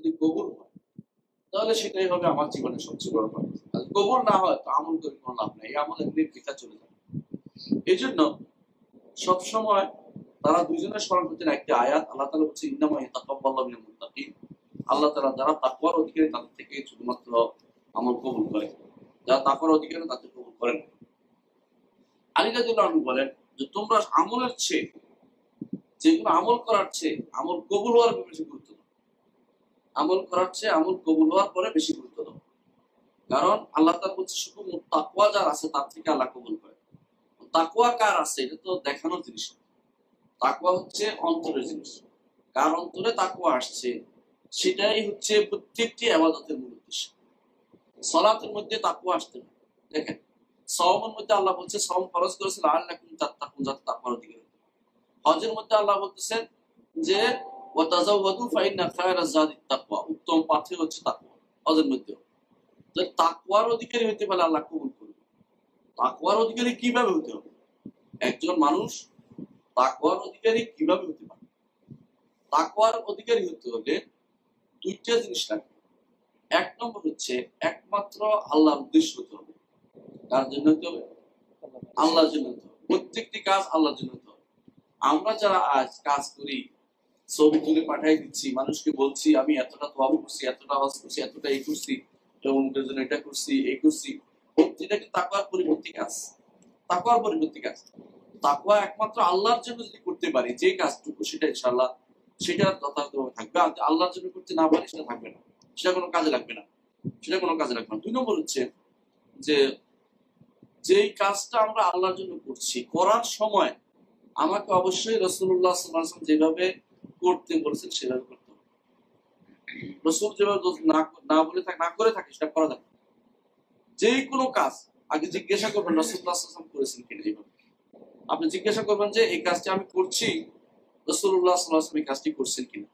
যদি কবুল হয়, তাহলে সেটাই হবে আমার জীবনের সবচেয়ে বড় আর কবুল না হয় তো আমল করে কোনো লাভ নেই, এই আমল এমনি পিতা চলে যাবে। এই জন্য সবসময় তারা দুইজনের স্মরণ করতেন একটি আয়াত, আল্লাহ তালা বলছে ইয়াতাকাব্বালু মিনাল মুত্তাকিন। আল্লাহ তাআলা যারা তাকওয়ার অধিকারী তাদের থেকে শুধুমাত্র আমল কবুল করে। যারা তাকওয়ার অধিকারী তাদের কবুল করেন আলী আনহু বলেন যে, তোমরা আমলের চেয়ে, যেগুলো আমল করার চেয়ে আমল কবুল হওয়ার বেশি গুরুত্ব আমল করার চেয়ে আমল কবুল হওয়ার পরে বেশি গুরুত্ব দাও। কারণ আল্লাহ তাআলা বলছে, শুধু তাকওয়া যার আছে তার থেকে আল্লাহ কবুল করে। তাকওয়া কার আছে? এটা তো দেখানোর জিনিস। না। তাকওয়া হচ্ছে অন্তরের জিনিস। কার অন্তরে তাকওয়া আসছে, সেটাই হচ্ছে প্রত্যেকটি আবাদতের মূল উদ্দেশ্য। সলাতের মধ্যে তাকওয়া আসতে হবে দেখেন সওমের মধ্যে আল্লাহ বলছে সওম ফরজ করেছিল আল্লাহ কিন্তু তাত্তাকুন, যাতে হতে পারে। হজের মধ্যে আল্লাহ বলতেছেন যে উত্তম পাথে হচ্ছে মধ্যে অধিকারী আল্লাহ কবুল করবে অধিকারী কীভাবে হতে হবে? একজন মানুষ অধিকারী কীভাবে হতে পারে? অধিকারী হতে হলে দুইটা জিনিস লাগবে। এক নম্বর হচ্ছে একমাত্র আল্লাহর উদ্দেশ্য হতে হবে। কার জন্য হতে হবে? আল্লাহর জন্য হতে হবে। প্রত্যেকটি কাজ আল্লাহর জন্য হতে হবে। আমরা যারা আজ কাজ করি ছবি তুলে পাঠাই দিচ্ছি, মানুষকে বলছি, আমি এতটা তোয়াবু করছি, এতটা আওয়াজ করছি, এতটা এই করছি অমুকের জন্য এটা করছি, এই করছি। পরিবর্তী কাজ? পরিবর্তী কাজ। একমাত্র আল্লাহর জন্য যদি করতে পারি, যে কাজটুকু সেটা ইনশাআল্লাহ, সেটা যথাযথভাবে থাকবে। আর আল্লাহর জন্য করতে না পারি, সেটা থাকবে না। সেটা কোনো কাজে লাগবে না। সেটা কোনো কাজে লাগবে না। দুই নম্বর হচ্ছে যে, যেই কাজটা আমরা আল্লাহর জন্য করছি, করার সময় আমাকে অবশ্যই রসুল্লাহ যেভাবে করতে বলেছেন সেভাবে করতে হবে। রসুল যেভাবে না বলে থাকে, না করে থাকে, সেটা করা যাবে। যেই কোনো কাজ, আগে জিজ্ঞাসা করবেন রসুল্লাহ সাল্লাম করেছেন কিনা যেভাবে। আপনি জিজ্ঞাসা করবেন যে, এই কাজটি আমি করছি রসুল্লাহ সাল্লাম এই কাজটি করছেন কিনা।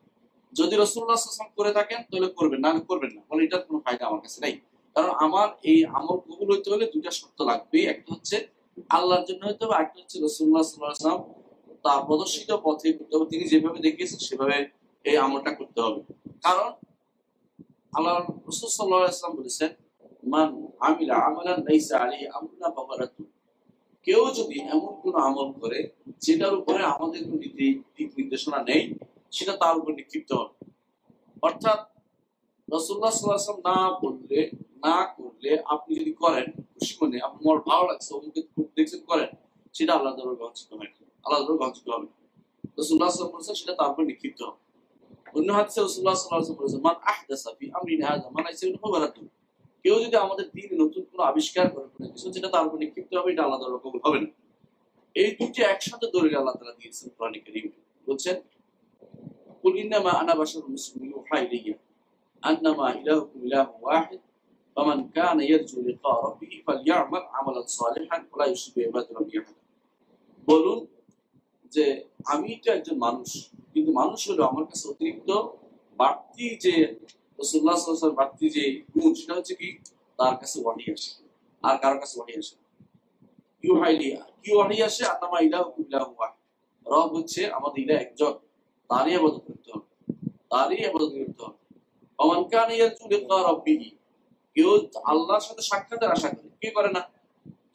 যদি রসুল্লাহ সাল্লাম করে থাকেন, তাহলে করবেন, না করবেন না। বলে এটার কোনো ফায়দা আমার কাছে নাই। কারণ আমার এই আমল কবুল হইতে হলে দুইটা শর্ত লাগবে একটা হচ্ছে আল্লাহর জন্য হইতে হবে একটা হচ্ছে রসুল্লাহ সাল্লাম তার প্রদর্শিত পথে করতে তিনি যেভাবে দেখিয়েছেন, সেভাবে এই আমলটা করতে হবে। কারণ আল্লাহ রসুল সাল্লাহ বলেছেন, মান আমিলা আমালান লাইসা আলী আমরুনা বাবারাতু কেউ যদি এমন কোন আমল করে, যেটার উপরে আমাদের কোনো নীতি- দিক নির্দেশনা নেই, সেটা তার উপর নিক্ষিপ্ত হবে। অর্থাৎ রসুল্লাহ সাল্লাম না বললে না করলে আপনি যদি করেন, খুশি মনে, আপনার ভালো লাগছে, অমুকে দেখছেন, করেন, সেটা আল্লাহ দরবার গ্রহণযোগ্য হয় দরবার গ্রহণযোগ্য হবে রসুল্লাহ সাল্লাম বলেছেন সেটা তার উপর নিক্ষিপ্ত। হবে অন্য হাদিসে রসুল্লাহ সাল্লাম বলেছেন, মান আহদাসা ফি আমরিনা হাযা মান আইসা ইবনে কেউ যদি আমাদের দিন নতুন কোনো আবিষ্কার করে কোনো কিছু যেটা তার উপর নিক্ষিপ্ত হবে, এটা দরবার কবুল হবে না। এই দুটি একসাথে দলিল আল্লাহ তাআলা দিয়েছেন কোরআনে বলছেন, কুল আনা বাশারুন মিসলুকুম ইউহা ইলাইয়া, আন্নামা ইলাহুকুম ইলাহুন ওয়াহিদ কানা ইয়ারজু লিকা রাব্বিহ ফালইয়ামাল আমালান সালিহান, ওয়া লা ইউশরিক বিইবাদati রাব্বিহি আহাদা বলুন যে আমি তো একজন মানুষ, কিন্তু মানুষ হলো আমার কাছে অতিরিক্ত বাড়তি যে রসুল্লাহ বাড়তি যে গুণ, সেটা হচ্ছে কি? তার কাছে ওয়াহি আসে। আর কারোর কাছে ওয়াহি আসে কি আসে? রব হচ্ছে আমাদের ইলাহ একজন। তারই আবাদত করতে হবে। তারই আবাদত করতে হবে। অমান কান ইয়ারজু লিকা রাব্বিহি। কেউ আল্লাহর সাথে সাক্ষাতের আশা করে। কে করে না?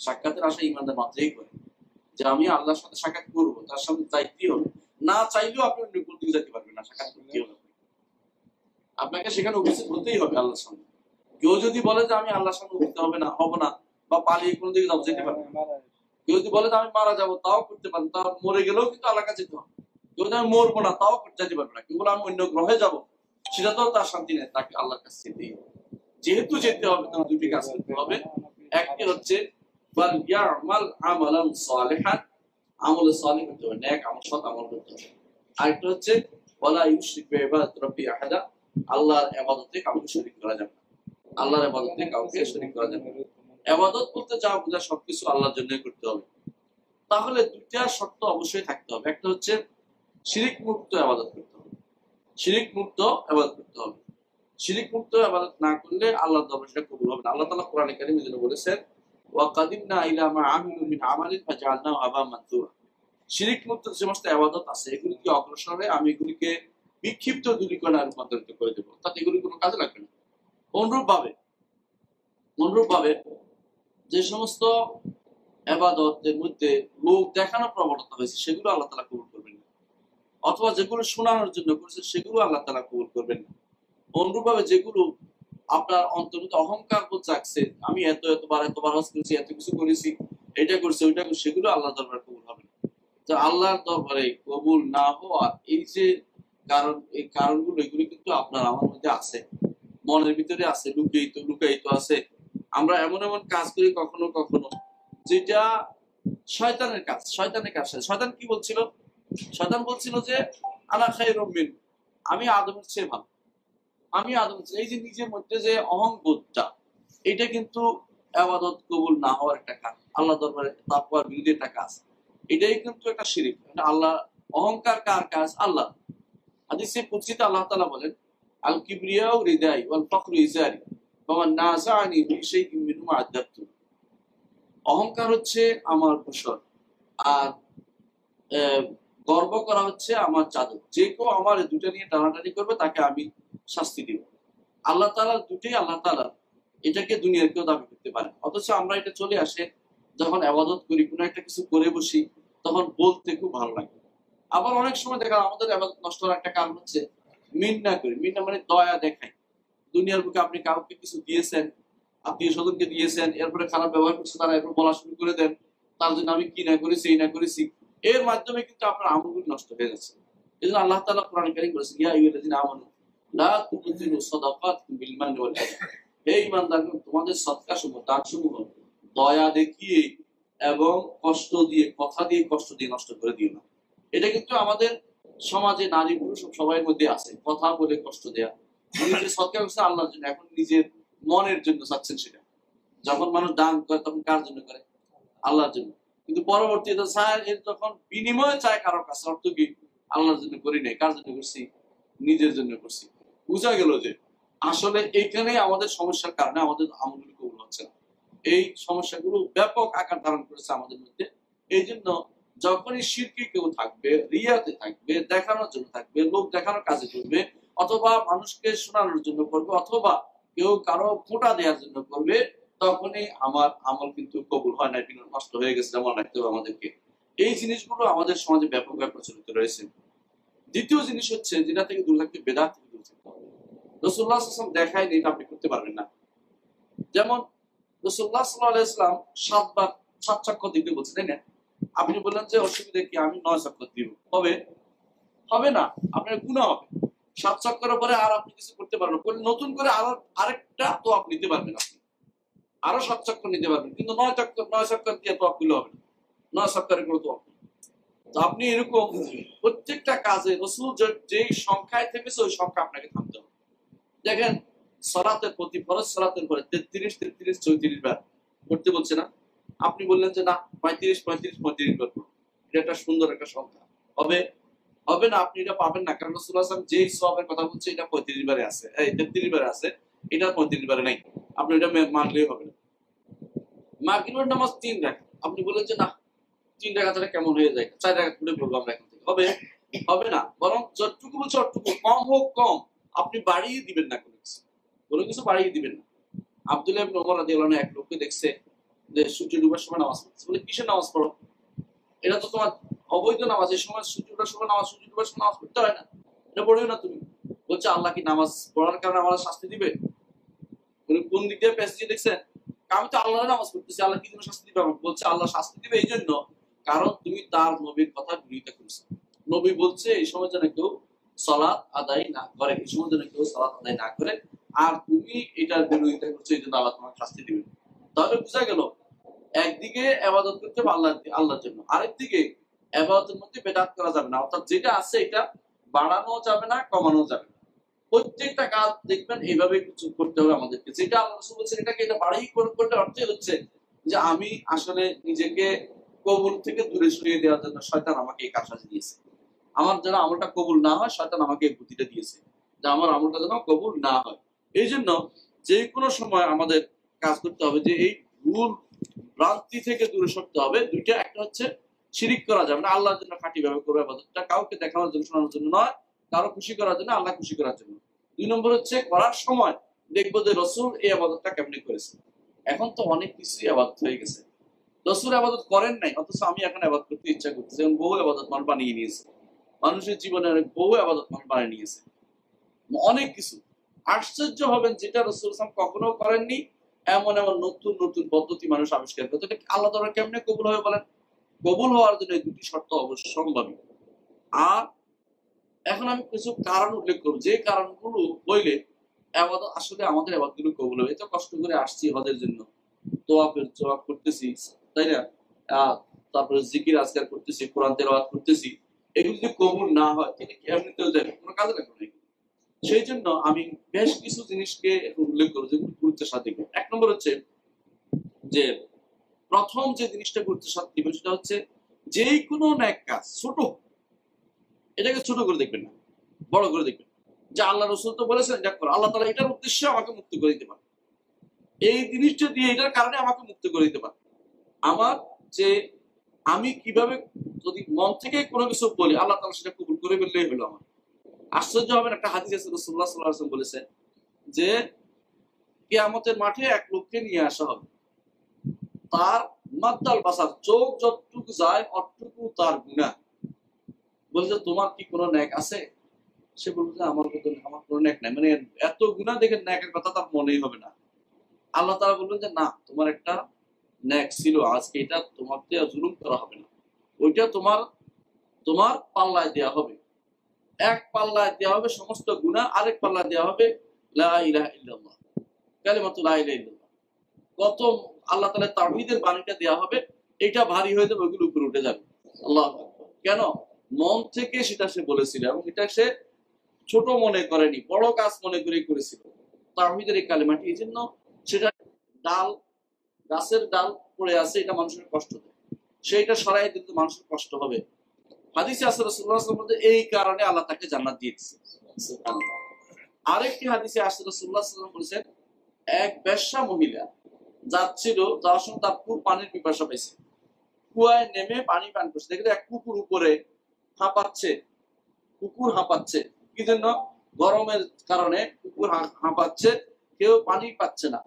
সাক্ষাতের আশা ইমানদার মাত্রই করে। যে আমি আল্লাহর সাথে সাক্ষাৎ করব, তার সামনে চাইতেই হবে। না চাইলেও আপনি অন্য কোন দিকে যেতে পারবেন না, সাক্ষাৎ করতেই হবে আপনাকে। সেখানে উপস্থিত হতেই হবে আল্লাহর সামনে। কেউ যদি বলে যে আমি আল্লাহর সামনে উঠতে হবে না, হব না, বা পালিয়ে কোনো দিকে যাব, যেতে পারবে কেউ যদি বলে যে আমি মারা যাব, তাও করতে পারব তা মরে গেলেও কিন্তু আল্লাহ কাছে যেতে হবে। কেউ যদি আমি মরবো না, তাও যেতে পারবে না। কেউ বলে আমি অন্য গ্রহে যাব, সেটা তো তার শান্তি নেই, তাকে আল্লাহর কাছে যেতেই হবে। যেহেতু যেতে হবে তার দুটি কাজ করতে হবে। একটি হচ্ছে আমালান আমলে করতে হবে আমল, সৎ আমল করতে হবে। আরেকটা হচ্ছে, ওয়ালা ইউশরিক বিইবাদাতি রাব্বি আহাদা, আল্লাহর ইবাদতে কাউকে শরীক করা যাবে না। আল্লাহর ইবাদতে কাউকে শরীক করা যাবে না। ইবাদত যা বোঝা সবকিছু আল্লাহর করতে হবে। তাহলে দুইটা শর্ত অবশ্যই থাকতে হবে। একটা হচ্ছে, শিরিক মুক্ত ইবাদত করতে হবে। শিরিক মুক্ত ইবাদত করতে হবে। শিরিক মুক্ত ইবাদত না করলে আল্লাহর দরবারে সেটা কবুল হবে না। আল্লাহ তাআলা কোরআনে কারীমে যেন বলেছেন যে সমস্ত বিক্ষিপ্ত রূপান্তরিত করে দেবো। এগুলি কোনো কাজে লাগবে না। যে সমস্ত এবাদতের মধ্যে লোক দেখানো প্রবণতা হয়েছে, সেগুলো আল্লাহ তালা কবুল করবেন না। অথবা যেগুলো শোনানোর জন্য করেছে সেগুলো আল্লাহ তালা কবুল করবেন না। অনুরূপ ভাবে যেগুলো আপনার অন্তর্গত অহংকার বোধ জাগছে। আমি এত এতবার এতবার হজ করেছি, এত কিছু করেছি, এটা করছি, ওইটা করছি, সেগুলো আল্লাহ দরবারে কবুল হবে তো আল্লাহর দরবারে কবুল না হওয়া, এই যে কারণ, এই কারণগুলো, এগুলো কিন্তু আপনার আমার মধ্যে আছে। মনের ভিতরে আছে লুকিয়ে লুকায়িত আছে। আমরা এমন এমন কাজ করি কখনো কখনো, যেটা শয়তানের কাজ শয়তানের কাজ শয়তান কি বলছিল? শয়তান বলছিল যে আনা খাই রমিন আমি আদমের চেয়ে ভালো। আমি আদম এই যে নিজের মধ্যে যে অহংবোধটা এটা কিন্তু আবাদত কবুল না হওয়ার একটা কাজ আল্লাহ দরবারে তাপওয়ার বিরোধী একটা কাজ। এটাই কিন্তু একটা শিরিক। আল্লাহ অহংকার কার কাজ? আল্লাহ। হাদিসে কুদসিতে আল্লাহ তাআলা বলেন, আল কিবরিয়াউ রিদাই ওয়াল ফখরু ইজারি নাযাআনি ফি শাইইন মিনহু আদাবতু। অহংকার হচ্ছে আমার ভূষণ আর গর্ব করা হচ্ছে আমার চাদর। যে কেউ আমার দুটো নিয়ে টানাটানি করবে, তাকে আমি শাস্তি দিব। আল্লাহ তালা দুটোই আল্লাহ তালা এটাকে দুনিয়ার কেউ দাবি করতে পারে অথচ আমরা এটা চলে আসে, যখন আবাদত করি, কোনো একটা কিছু করে বসি, তখন বলতে খুব ভালো লাগে। আবার অনেক সময় দেখা আমাদের আবাদত নষ্ট হওয়ার একটা কারণ হচ্ছে মিন্না করি। মিন্না মানে দয়া দেখাই। দুনিয়ার বুকে আপনি কাউকে কিছু দিয়েছেন, আত্মীয় স্বজনকে দিয়েছেন এরপরে খারাপ ব্যবহার করছে, তারা এরপর বলা শুরু করে দেন, তার জন্য আমি কি না করেছি, এই না করেছি, এর মাধ্যমে কিন্তু আপনার আমলগুলি নষ্ট হয়ে যাচ্ছে। এই জন্য আল্লাহ তালা কোরআন কারীম বলেছেন, ইয়া আইয়ুহাল্লাযীনা আমানু লা তুবতিলু সাদাকাতকুম বিল মান্নি ওয়াল হে ঈমানদারগণ, তোমাদের সদকা সমূহ দয়া দেখিয়ে এবং কষ্ট দিয়ে, কথা দিয়ে কষ্ট দিয়ে নষ্ট করে দিও না। এটা কিন্তু আমাদের সমাজে নারী পুরুষ সবাই মধ্যে আছে। কথা বলে কষ্ট দেয়া। নিজের সৎকার করছে আল্লাহর জন্য, এখন নিজের মনের জন্য চাচ্ছেন সেটা। যখন মানুষ দান করে, তখন কার জন্য করে? আল্লাহর জন্য। কিন্তু পরবর্তীতে চায় এর যখন বিনিময়ে চায় কারোর কাছে অর্থ কি? আল্লাহর জন্য করি নাই। কার জন্য করছি? নিজের জন্য করছি। বুঝা গেল যে আসলে এইখানেই আমাদের সমস্যার কারণে আমাদের আমলগুলো কবুল হচ্ছে না। এই সমস্যাগুলো ব্যাপক আকার ধারণ করেছে আমাদের মধ্যে। এই জন্য যখনই শিরকি কেউ থাকবে, রিয়াতে থাকবে, দেখানোর জন্য থাকবে, লোক দেখানোর কাজে করবে অথবা মানুষকে শোনানোর জন্য করবে, অথবা কেউ কারও ফোঁটা দেওয়ার জন্য করবে, তখনই আমার আমল কিন্তু কবুল হয় না কিন্তু নষ্ট হয়ে গেছে, যেমন রাখতে হবে আমাদেরকে। এই জিনিসগুলো আমাদের সমাজে ব্যাপকভাবে প্রচলিত রয়েছে। দ্বিতীয় জিনিস হচ্ছে যেটা থেকে দূর থাকতে বেদাত থেকে দূর থাকতে হবে। রসুল্লাহ আসলাম দেখায়নি এটা আপনি করতে পারবেন না। যেমন রসুল্লাহ সাল্লাহ ইসলাম সাতবার, সাত চক্কর দিতে বলছে, তাই না? আপনি বললেন যে অসুবিধা কি, আমি নয় চক্কর দিব। হবে? হবে না, আপনার গুণা হবে। সাত চক্করের পরে আর আপনি কিছু করতে পারবেন না। নতুন করে আরও, আরেকটা তো আপনি নিতে পারবেন আপনি। আরও সাত চক্কর নিতে পারবেন, কিন্তু নয় চক্কর নয় চক্কর দিয়ে তো আপনি হবে না। নয় চক্করের কোনো তো আপনি এরকম প্রত্যেকটা কাজে রসুল যেই সংখ্যায় থেকেছে, ওই সংখ্যা আপনাকে থামতে হবে। দেখেন সরাতের প্রতি ফরজ সরাতের পরে তেত্রিশ তেত্রিশ, চৌত্রিশ বার করতে বলছে না? আপনি বললেন যে না, পঁয়ত্রিশ পঁয়ত্রিশ পঁয়ত্রিশ বার করব এটা একটা সুন্দর একটা সংখ্যা। হবে হবে না, আপনি এটা পাবেন না। কারণ রসুল আসলাম যেই সবের কথা বলছে, এটা পঁয়ত্রিশ বারে আছে। এই তেত্রিশ বারে আছে, এটা পঁয়ত্রিশ বারে নাই। আপনি এটা মানলেই হবে না। মাগরিবের নামাজ তিন রাখা আপনি বললেন যে না তিন রাখা তাহলে কেমন হয়ে যায়? চার রাখা করে বলব আমরা এখন থেকে। হবে? হবে না। বরং যতটুকু বলছে অতটুকু। কম হোক, কম। আপনি বাড়িয়ে দিবেন না কোনো কিছু। কোনো কিছু বাড়িয়ে দিবেন না। আব্দুল্লাহ ওমর রাদিয়াল্লাহু এক লোককে দেখছে যে সূর্য ডুবার সময় নামাজ পড়ছে বলে, কিসের নামাজ পড়ো? এটা তো তোমার অবৈধ নামাজ। এই সময় সূর্য ডুবার সময় নামাজ, সূর্য ডুবার সময় নামাজ পড়তে হয় না। এটা পড়িও না তুমি। বলছে, আল্লাহ কি নামাজ পড়ার কারণে আমার শাস্তি দিবে? উনি কোন দিক দিয়ে প্যাসেজ দেখছেন? আমি তো আল্লাহ নামাজ পড়তেছি। আল্লাহ কি তুমি শাস্তি দিবে বলছে, আল্লাহ শাস্তি দিবে এই জন্য কারণ তুমি তার নবীর কথা বিরোধিতা করেছ। নবী বলছে, এই সময় যেন কেউ সলাৎ আদায় না করে, এই সময় যেন কেউ সলাৎ আদায় না করে, আর তুমি এটার বিরোধিতা করছ, এই জন্য আল্লাহ তোমাকে শাস্তি দিবে তাহলে বোঝা গেল, একদিকে আবাদত করতে হবে আল্লাহ আল্লাহর জন্য, আরেকদিকে আবাদতের মধ্যে বেদাত করা যাবে না। অর্থাৎ যেটা আছে এটা বাড়ানো যাবে না, কমানো যাবে না। প্রত্যেকটা কাজ দেখবেন এইভাবে কিছু করতে হবে আমাদেরকে। যেটা আল্লাহ বলছেন, এটাকে এটা বাড়াই করে- করলে অর্থই হচ্ছে যে আমি আসলে নিজেকে কবুল থেকে দূরে সরিয়ে দেওয়ার জন্য শয়তান আমাকে এই কাজটা দিয়েছে। আমার যেন আমলটা কবুল না হয়, শয়তান আমাকে এই বুদ্ধিটা দিয়েছে যে আমার আমলটা যেন কবুল না হয়। এই জন্য যে কোনো সময় আমাদের কাজ করতে হবে যে এই ভুল ভ্রান্তি থেকে দূরে সরতে হবে। দুইটা, একটা হচ্ছে শিরিক করা যাবে না, আল্লাহর জন্য খাঁটি ভাবে করবে আবাদতটা কাউকে দেখানোর জন্য, শোনানোর জন্য নয়, কারও খুশি করার জন্য আল্লাহ খুশি করার জন্য। দুই নম্বর হচ্ছে করার সময় দেখব যে রসুল এই আবাদতটা কেমনি করেছে। এখন তো অনেক কিছুই আবাদত হয়ে গেছে। রসুল আবাদত করেন নাই, অথচ আমি এখন আবাদ করতে ইচ্ছা করতেছি এবং বহু আবাদত মান বানিয়ে নিয়েছে। মানুষের জীবনে অনেক বহু আবাদত মান বানিয়ে নিয়েছে। অনেক কিছু। আশ্চর্য হবেন যেটা রসুল ইসলাম কখনো করেননি, এমন এমন নতুন নতুন পদ্ধতি মানুষ আবিষ্কার করে এটা আল্লাহ তালা কেমনে কবুল হবে বলেন? কবুল হওয়ার জন্য এই দুটি শর্ত অবশ্যম্ভাবী। আর এখন আমি কিছু কারণ উল্লেখ করব। যে কারণগুলো হইলে আবাদত, আসলে আমাদের আবাদগুলো কবুল হবে। এত কষ্ট করে আসছি হজের জন্য। তোয়াফের জবাব করতেছি। তাই না? তারপরে জিকির আজকার করতেছি, কোরআন তেলাওয়াত করতেছি। এগুলো যদি কবুল না হয় কি এমনিতেও যাবে কোনো কাজে না এগুলো। সেই জন্য আমি বেশ কিছু জিনিসকে উল্লেখ করব, যেগুলো গুরুত্বের সাথে এক নম্বর হচ্ছে যে, প্রথম যে জিনিসটা গুরুত্বের সাথে দিবেন সেটা হচ্ছে যে কোনো ন্যাক কাজ, ছোট এটাকে ছোট করে দেখবেন না, বড় করে দেখবেন যে আল্লাহ রসুল তো বলেছেন, এটা করো। আল্লাহ তালা এটার উদ্দেশ্যে আমাকে মুক্ত করে দিতে পারে এই জিনিসটা দিয়ে এটার কারণে আমাকে মুক্ত করে দিতে পারে আমার যে আমি কীভাবে যদি মন থেকে কোনো কিছু বলি, আল্লাহ তালা সেটা কবুল করে ফেললেই হলো আমার। আশ্চর্য হবেন, একটা হাদিস আছে রসুল্লাহ সাল্লাহ বলেছেন যে, কেয়ামতের মাঠে এক লোককে নিয়ে আসা হবে। তার মাদ্দাল বাসার চোখ যতটুকু যায়, অতটুকু তার গুণা বলছে তোমার কি কোনো ন্যাক আছে? সে বলবে যে, আমার কোনো আমার কোনো ন্যাক নাই। মানে এত গুণা দেখে ন্যাকের কথা তার মনেই হবে না। আল্লাহ তারা বলবেন যে, না, তোমার একটা ন্যাক ছিল আজকে এটা জুলুম করা হবে না। ওইটা তোমার তোমার পাল্লায় দেওয়া হবে। এক পাল্লায় হবে সমস্ত গুণা আরেক পাল্লায় হবে কত আল্লাহ তাআলা তাওহীদের বাণীটা হবে, এটা ভারী হয়ে যাবে, ওইগুলো উপরে উঠে যাবে। আল্লাহ কেন? মন থেকে সেটা সে বলেছিল এবং এটা সে ছোট মনে করেনি, বড় কাজ মনে করে করেছিল। তাওহীদের এই কালিমাটি এই জন্য সেটা ডাল গাছের ডাল পড়ে আছে, এটা মানুষের কষ্ট দেয়। সেইটা সরাই দিতে মানুষের কষ্ট হবে। হাদিসে আছে, রাসূলুল্লাহ সাল্লাল্লাহু এই কারণে আল্লাহ তাকে জান্নাত দিয়ে দিয়েছে। আরেকটি হাদিসে রাসূলুল্লাহ সাল্লাল্লাহু বলেছেন, এক বেশ্যা মহিলা যাচ্ছিল যাওয়ার সময় তার খুব পানির পিপাসা পাইছে। কুয়ায় নেমে পানি পান করছে। দেখলে এক কুকুর উপরে হাঁপাচ্ছে, কুকুর হাঁপাচ্ছে। কি জন্য? গরমের কারণে কুকুর হাঁপাচ্ছে, কেউ পানি পাচ্ছে না।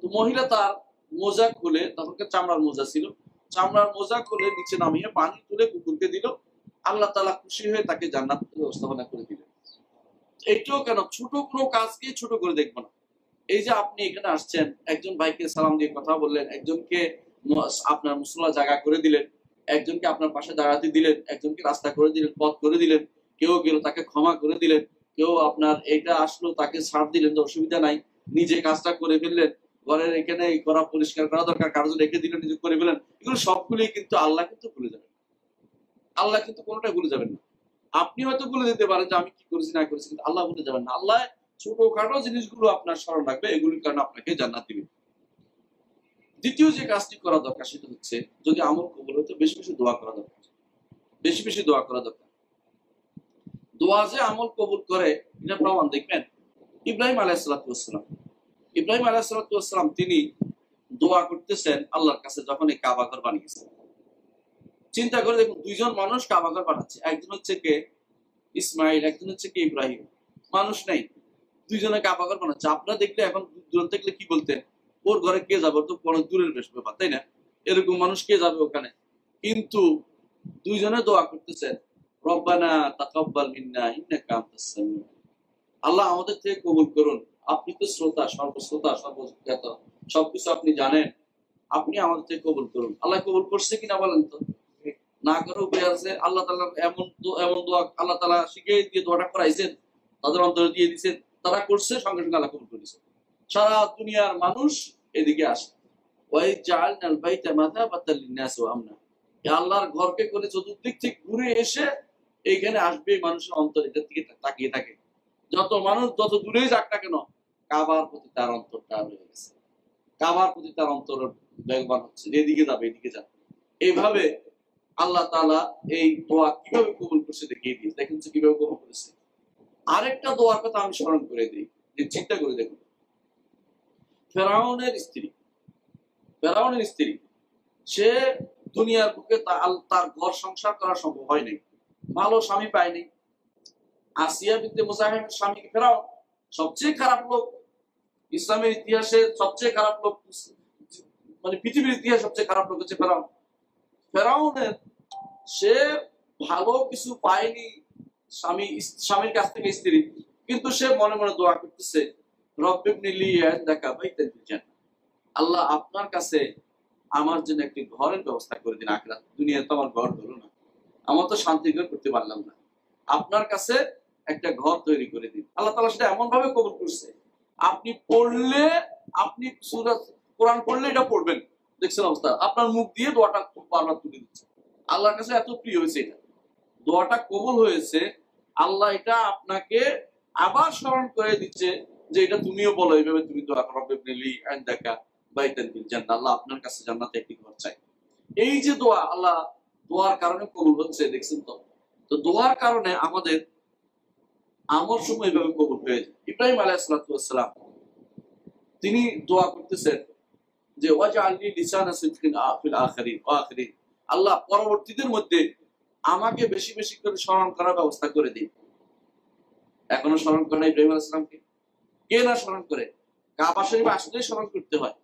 তো মহিলা তার মোজা খুলে, তখনকার চামড়ার মোজা ছিল। চামড়ার মোজা খুলে নিচে নামিয়ে পানি তুলে কুকুরকে দিল। আল্লাহ তালা খুশি হয়ে তাকে জান্নাত ব্যবস্থাপনা করে দিলেন। এটাও কেন? ছোট কোনো কাজকে ছোট করে দেখব না। এই যে আপনি এখানে আসছেন, একজন ভাইকে সালাম দিয়ে কথা বললেন, একজনকে আপনার মুসল্লা জায়গা করে দিলেন, একজনকে আপনার পাশে দাঁড়াতে দিলেন, একজনকে রাস্তা করে দিলেন, পথ করে দিলেন, কেউ গেল তাকে ক্ষমা করে দিলেন, কেউ আপনার এটা আসলো, তাকে ছাড় দিলেন অসুবিধা নাই, নিজে কাজটা করে ফেললেন ঘরের এখানে করা পরিষ্কার করা দরকার, কারও রেখে দিলেন, নিজে করে ফেলেন, এগুলো সবগুলোই কিন্তু আল্লাহ কিন্তু ভুলে যাবেন আল্লাহ কিন্তু কোনোটাই ভুলে যাবেন না। আপনি হয়তো ভুলে যেতে পারেন যে, আমি কি করেছি, না করেছি? কিন্তু আল্লাহ ভুলে যাবেন না। আল্লাহ ছোটখাটো জিনিসগুলো আপনার স্মরণ রাখবে, এগুলির কারণে আপনাকে জান্নাত দিবে। দ্বিতীয় যে কাজটি করা দরকার, সেটা হচ্ছে যদি আমল কবুল হতে বেশি বেশি দোয়া করা দরকার। বেশি বেশি দোয়া করা দরকার। দোয়া যে আমল কবুল করে, এটা প্রমাণ দেখবেন ইব্রাহিম আলাইসালাম ইব্রাহিম আলাইসালাম তিনি দোয়া করতেছেন আল্লাহর কাছে যখন এই কাবাঘর বানিয়েছেন চিন্তা করে দেখুন, দুইজন মানুষ কাবাঘর বানাচ্ছে। একজন হচ্ছে কে? ইসমাইল একজন হচ্ছে কে? ইব্রাহিম। মানুষ নেই। দুইজনে কাবাঘর বানাচ্ছে। আপনারা দেখলে এখন দূর দেখলে কি বলতেন? ওর ঘরে কে যাবে? তো অনেক দূরের বেশ ব্যাপার, তাই না? এরকম মানুষ কে যাবে ওখানে? কিন্তু দুইজনে দোয়া করতেছেন, রব্বানা তাকাব্বাল মিন্না ইন্নাকা আনতাস সামিউল আল্লাহ আমাদের থেকে কবুল করুন। আপনি তো শ্রোতা, সর্বশ্রোতা, সর্বজ্ঞাত, সবকিছু আপনি জানেন। আপনি আমাদের থেকে কবুল করুন। আল্লাহ কবুল করছে কিনা বলেন তো? না করে উপায় আছে। আল্লাহ তালা এমন এমন দোয়া আল্লাহ তালা শিখে দিয়ে দোয়াটা করাইছেন, তাদের অন্তরে দিয়ে দিয়েছেন তারা করছে, সঙ্গে সঙ্গে আল্লাহ কবুল করেছে সারা দুনিয়ার মানুষ এদিকে আসে। ওই জাল নাল বাইতা মাথা বাতাল লিনাস ওয়া আমনা। আল্লাহর ঘরকে করে চতুর্দিক থেকে ঘুরে এসে এইখানে আসবে, মানুষের অন্তর এটার দিকে তাকিয়ে থাকে। যত মানুষ যত দূরেই যাক না কেন, কাবার প্রতি তার অন্তরটা হয়ে গেছে। কাবার প্রতি তার অন্তর বেগবান হচ্ছে, যে এদিকে যাবে এদিকে যাবে। এইভাবে আল্লাহ তাআলা এই দোয়া কীভাবে কবুল করছে দেখিয়ে দিয়েছে। দেখেন কীভাবে কবুল করেছে। আরেকটা দোয়ার কথা আমি স্মরণ করে দিই, যে চিন্তা করে দেখুন। ফেরাউনের স্ত্রী ফেরাউনের স্ত্রী, সে দুনিয়ার বুকে তার ঘর সংসার করা সম্ভব হয়নি ভালো স্বামী পায়নি আসিয়া বিনতে মুসাহিমের স্বামীকে ফেরাও। সবচেয়ে খারাপ লোক ইসলামের ইতিহাসে সবচেয়ে খারাপ লোক মানে পৃথিবীর ইতিহাসে সবচেয়ে খারাপ লোক হচ্ছে ফেরাউন। ফেরাউনের সে ভালো কিছু পায়নি স্বামী স্বামীর কাছ থেকে স্ত্রী। কিন্তু সে মনে মনে দোয়া করতেছে আল্লাহ আপনার কাছে আমার জন্য একটি ঘরের ব্যবস্থা করে দিন আখরাত। দুনিয়াতে তো আমার ঘর ধরো না। আমার তো শান্তি ঘর করতে পারলাম না। আপনার কাছে একটা ঘর তৈরি করে দিন আল্লাহ তাআলা সেটা এমন ভাবে কবুল করছে। আপনি পড়লে, আপনি কোরআন পড়লে এটা পড়বেন। দেখছেন অবস্থা? আপনার মুখ দিয়ে দোয়াটা বারবার তুলে দিচ্ছে। আল্লাহর কাছে এত প্রিয় হয়েছে এটা। দোয়াটা কবুল হয়েছে, আল্লাহ এটা আপনাকে আবার স্মরণ করে দিচ্ছে যে এটা তুমিও বলো, এইভাবে তুমি দোয়া করো রব্বিবনিলি ইনদাকা বাইতান ফিল জান্নাহ। আল্লাহ আপনার কাছে জান্নাতে একটি ঘর চাই। এই যে দোয়া, আল্লাহ দোয়ার কারণে কবুল হচ্ছে, দেখছেন তো? তো দোয়ার কারণে আমাদের আমল সময় এইভাবে কবুল হয়ে যায়। ইব্রাহিম আলাইহিসসালাম তিনি দোয়া করতেছেন যে আল্লাহ পরবর্তীদের মধ্যে আমাকে বেশি বেশি করে স্মরণ করার ব্যবস্থা করে দিন। এখনও স্মরণ করে না ইব্রাহিম আলাইহিসসালামকে কে না স্মরণ করে? কাবা শরীফ আসলেই স্মরণ করতে হয়।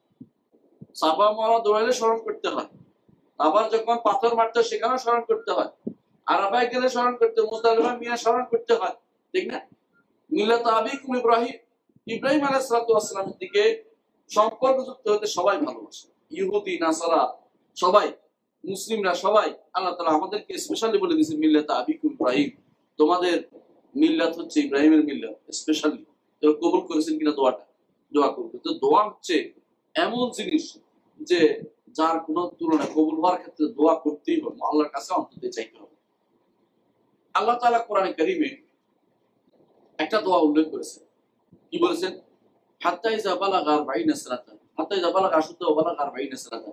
সাবা মরা দৌড়ালে স্মরণ করতে হয়। আবার যখন পাথর মারতে সেখানেও স্মরণ করতে হয়। আরাফায় গেলে স্মরণ করতে মুজদালিফা মিয়া স্মরণ করতে হয়। ঠিক না মিলাত আবিকুম ইব্রাহিম। ইব্রাহিম আলাইহিসসালামের দিকে সম্পর্কযুক্ত হতে সবাই ভালোবাসে। ইহুদি, নাসারা, সবাই, মুসলিমরা সবাই আল্লাহ তালা আমাদেরকে স্পেশালি বলে দিয়েছে মিল্লাত আবিকুম ইব্রাহিম। তোমাদের মিল্লাত হচ্ছে ইব্রাহিমের মিল্লাত স্পেশালি কবুল করেছেন কিনা দোয়াটা? দোয়া করবে তো দোয়া হচ্ছে এমন জিনিস যে যার কোনো তুলনা কবুল হওয়ার ক্ষেত্রে দোয়া করতেই হবে। আল্লাহর কাছে অন্তত চাইতে হবে। আল্লাহ তাআলা কোরআনে কারিমে একটা দোয়া উল্লেখ করেছেন কি বলেছেন হাত্তা ইজা বালাগা 40 সানাতা হাত্তা ইজা বালাগা আশুদ্দা ওয়া বালাগা 40 সানাতা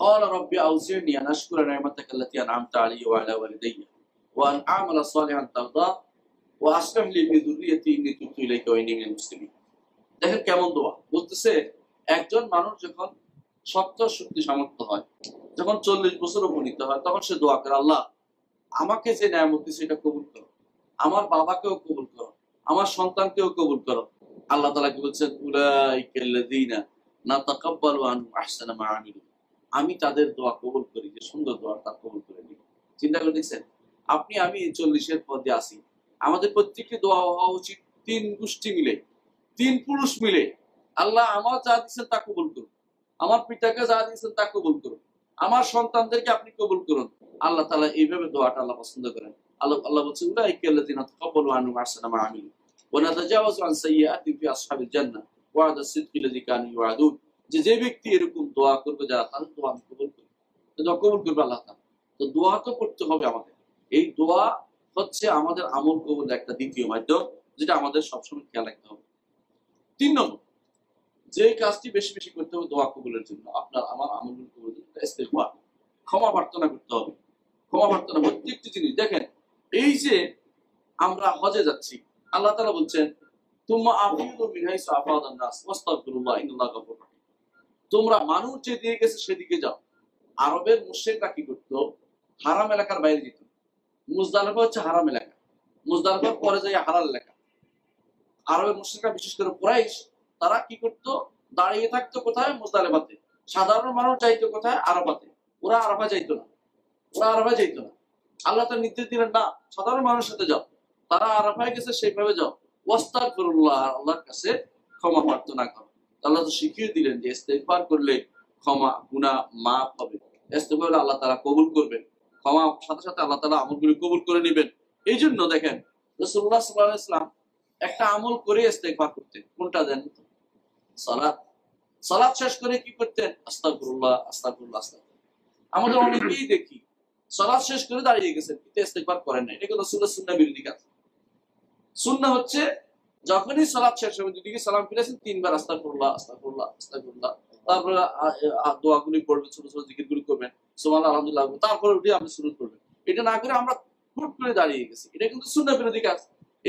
قال رب أوزعني أن أشكر نعمتك التي أنعمت علي وعلى والدي وأن أعمل صالحا ترضاه وأصلح لي في ذريتي إني تبت إليك وإني من المسلمين দেখেন কেমন দোয়া বলতেছে একজন মানুষ যখন শক্ত শক্তি সামর্থ্য হয় যখন চল্লিশ বছর উপনীত হয় তখন সে দোয়া করে আল্লাহ আমাকে যে ন্যায়ামত দিচ্ছে এটা কবুল করো আমার বাবাকেও কবুল করো আমার সন্তানকেও কবুল করো। আল্লাহ তালা কি বলছেন? উলাইকাল্লাযীনা না তাকাব্বালু আনহুম আমি তাদের দোয়া কবুল করি, যে সুন্দর দোয়া তা কবুল করে নিই চিন্তা করে দেখছেন? আপনি আমি চল্লিশের পদে আসি আমাদের প্রত্যেকটি দোয়া হওয়া উচিত তিন গোষ্ঠী মিলে, তিন পুরুষ মিলে। আল্লাহ আমার যা দিচ্ছেন তা কবুল করুন। আমার পিতাকে যা দিয়েছেন তা কবুল করুন। আমার সন্তানদেরকে আপনি কবুল করুন। আল্লাহ তালা এইভাবে দোয়াটা আল্লাহ পছন্দ করেন। আল্লাহ আল্লাহ বলছে উলাইকাল্লাযীনা তাকাব্বালু আনহুম আহসানা জান্নাহ। ওয়াদা সিদকি লাযী কানু ইউআদুন। যে যে ব্যক্তি এরকম দোয়া করবে, যারা দোয়া আমি কবুল করি। দোয়া কবুল করবে আল্লাহ তো দোয়া তো করতে হবে আমাদের। এই দোয়া হচ্ছে আমাদের আমল কবুল একটা দ্বিতীয় মাধ্যম, যেটা আমাদের সবসময় খেয়াল রাখতে হবে। তিন নম্বর, যে কাজটি বেশি বেশি করতে হবে দোয়া কবুলের জন্য, আপনার আমার আমল ক্ষমা প্রার্থনা করতে হবে। ক্ষমা প্রার্থনা প্রত্যেকটি জিনিস। দেখেন, এই যে আমরা হজে যাচ্ছি আল্লাহ তালা বলছেন তোমরা মানুষ যে দিয়ে গেছে সেদিকে যাও। আরবের মুশরিকরা কি করতো? হারাম এলাকার বাইরে যেত। মুজদালিফা হচ্ছে হারাম এলাকা। মুজদালিফার পরে যায় হালাল এলাকা। আরবের মুশরিকরা, বিশেষ করে কুরাইশ, তারা কি করতো? দাঁড়িয়ে থাকতো কোথায়? মুজদালিফাতে। সাধারণ মানুষ যাইতো কোথায়? আরবাতে ওরা আরবা যাইতো না। ওরা আরবা যাইতো না। আল্লাহ তার নির্দেশ দিলেন, না, সাধারণ মানুষের সাথে যাও। তারা আরাফায় গেছে, সেইভাবে যাও। ওয়াস্তাগফিরুল্লাহ, আল্লাহর কাছে ক্ষমা প্রার্থনা করো। আল্লাহ তো শিখিয়ে দিলেন যে ইস্তেগফার করলে ক্ষমা, গুনাহ মাফ হবে। ইস্তেগফার হলে আল্লাহ তাআলা কবুল করবেন। ক্ষমা সাথে সাথে আল্লাহ আমলগুলি কবুল করে নেবেন। এই জন্য দেখেন, রাসূলুল্লাহ সাল্লাল্লাহু আলাইহি ওয়াসাল্লাম একটা আমল করে ইস্তেগফার করতেন। কোনটা জানেন তো? সালাত। সালাত শেষ করে কি করতেন? আস্তাগফিরুল্লাহ আস্তাগফিরুল্লাহ আস্তাগফিরুল্লাহ। আমাদের অনেকেই দেখি, সালাত শেষ করে দাঁড়িয়ে গেছেন, কিন্তু ইস্তেগফার করেন না এটা কিন্তু রাসূলের সুন্নাহ বিরোধী কাজ সুন্নাহ হচ্ছে যখনই সালাত শেষ হবে দুদিকে সালাম ফিরেছেন তিনবার আস্তাগফিরুল্লাহ আস্তাগফিরুল্লাহ আস্তাগফিরুল্লাহ। তারপরে দোয়াগুলি পড়বেন, ছোট ছোট জিকিরগুলি করবেন। সুবহানাল্লাহ, আলহামদুলিল্লাহ তারপরে উঠে আপনি শুরু করবেন। এটা না করে আমরা হুট করে দাঁড়িয়ে গেছি। এটা কিন্তু সুন্নাহ বিরোধী কাজ।